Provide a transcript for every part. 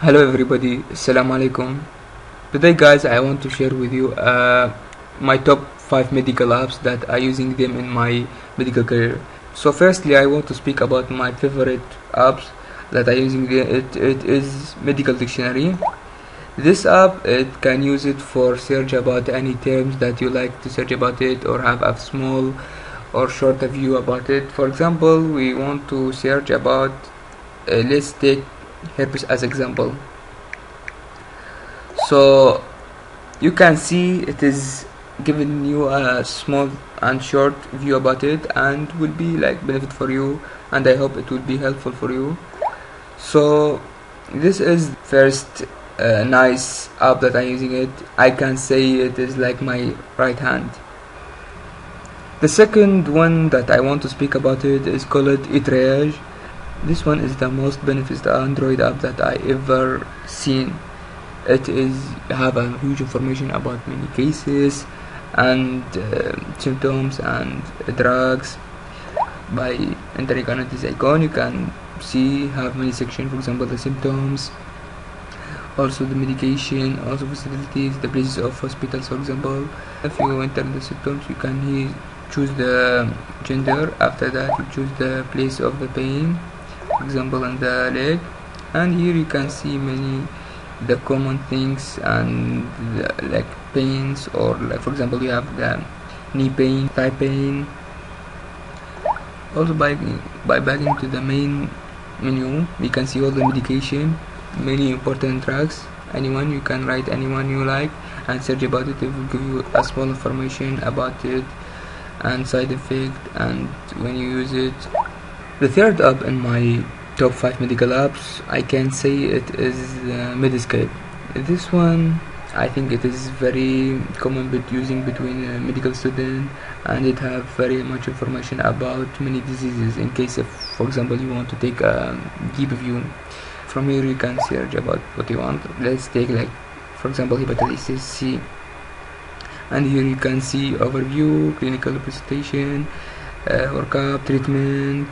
hello everybody. Assalamu alaikum. Today guys i want to share with you uh, my top 5 medical apps that are using them in my medical career. So firstly i want to speak about my favorite apps that are using it it is medical dictionary. This app it can use it for search about any terms that you like to search about it or have a small or short view about it. For example we want to search about uh, let's take herpes as example. So you can see it is giving you a small and short view about it and will be like benefit for you and I hope it will be helpful for you. So this is first uh, nice app that I'm using it. I can say it is like my right hand. The second one that I want to speak about it is called iTriage this one is the most benefits Android app that I ever seen. It is have a huge information about many cases and uh, symptoms and drugs by entering on this icon you can see have many sections for example the symptoms also the medication also facilities the places of hospitals for example. If you enter the symptoms you can choose the gender after that you choose the place of the pain example on the leg and here you can see many the common things and the, like pains or like for example you have the knee pain thigh pain. Also by by backing to the main menu we can see all the medication many important drugs. Anyone you can write anyone you like and search about it. It will give you a small information about it and side effect and when you use it the third app in my top 5 medical apps I can say it is uh, Medscape. This one I think it is very common but using between medical student and it have very much information about many diseases in case if for example you want to take a deep view from here you can search about what you want. Let's take like for example hepatitis C. And here you can see overview clinical presentation uh, workup treatment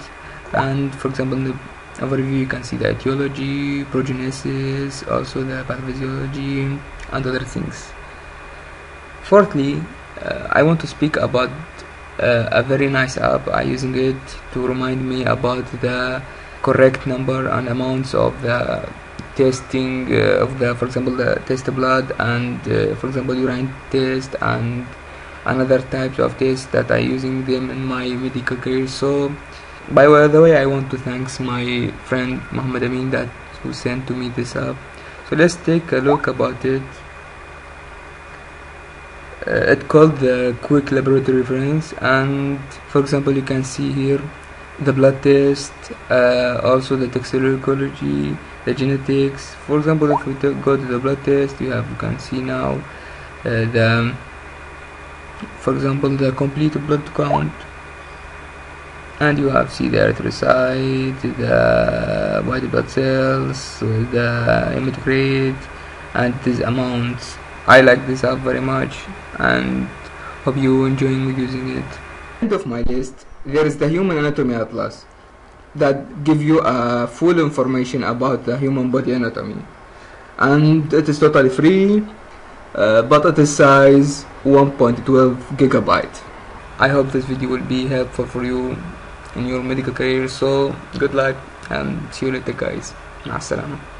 and for example in the overview you can see the etiology progenesis also the pathophysiology and other things. Fourthly uh, i want to speak about uh, a very nice app. I using it to remind me about the correct number and amounts of the testing uh, of the for example the test blood and uh, for example urine test and another types of tests that i using them in my medical career so by the way i want to thanks my friend Muhammad Amin that who sent to me this app. So let's take a look about it. Uh, it called the quick laboratory reference and for example you can see here the blood test uh, also the toxicology the genetics. For example if we go to the blood test you have you can see now uh, the for example the complete blood count and you have see the erythrocyte the white blood cells the hematocrit and these amounts. I like this app very much and hope you enjoying using it. End of my list. There is the human anatomy atlas that give you a full information about the human body anatomy. And it is totally free uh, but it is size 1.12 gigabyte. I hope this video will be helpful for you in your medical career. So good luck and see you later, guys. Ma'as